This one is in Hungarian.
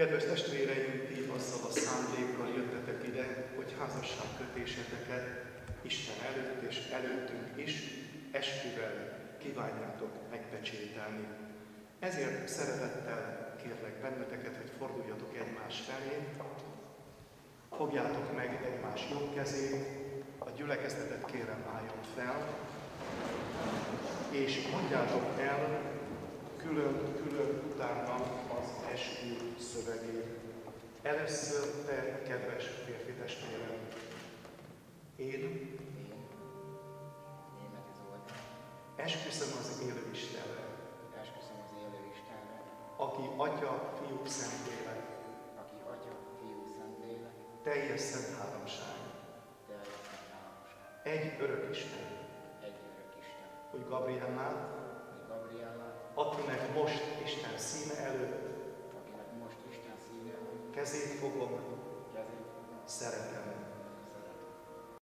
Kedves testvéreim, ti azzal a szándékkal jöttetek ide, hogy házasságkötéseteket Isten előtt és előttünk is esküvel kívánjátok megpecsételni. Ezért szeretettel kérlek benneteket, hogy forduljatok egymás felé, fogjátok meg egymás jobb kezét, a gyülekezetet kérem álljon fel, és mondjátok el Először te, kedves férfi testvérem, én? Esküszöm az élő Istenre, Esküszöm az élő Istenre, aki Atya, Fiú, Szentlélek, aki Atya, Fiú, Szentlélek, teljes szent háromság, teljes háromság, egy örök Isten, egy örök Isten, hogy Gabriellát, hogy Gabriella, akinek most Isten színe előtt akinek most Isten színe, kezét fogom, kezét fogom, szeretem.